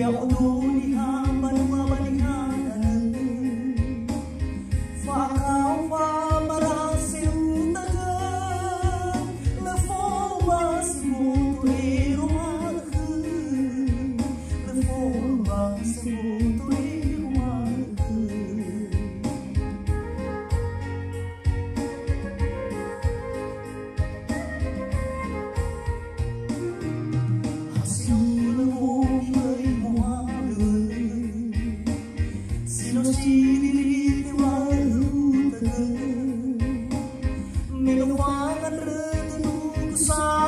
Yau du Bye.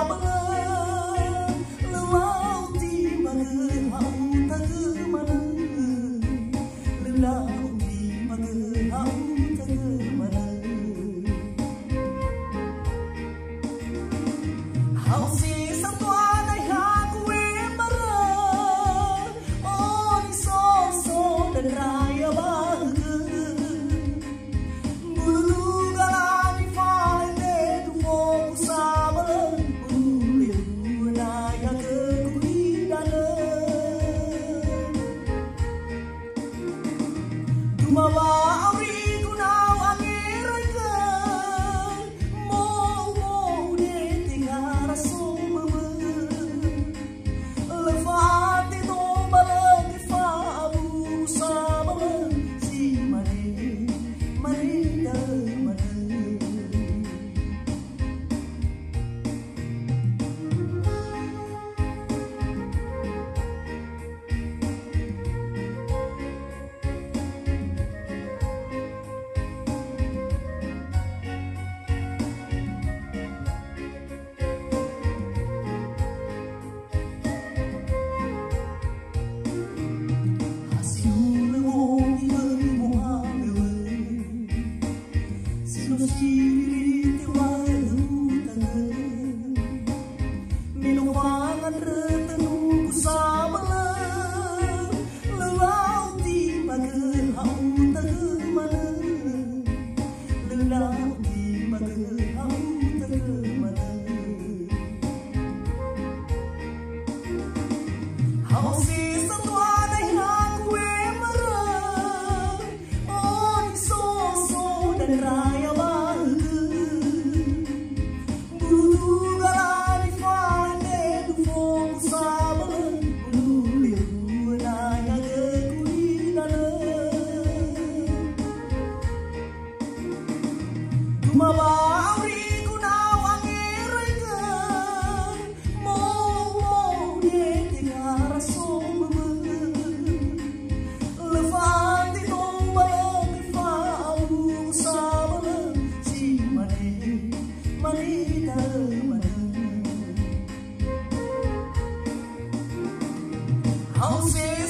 Mama. không ta cứ mà lưng lưng đau thì mà cứ không ta cứ mà lưng hậu gì Raya Jose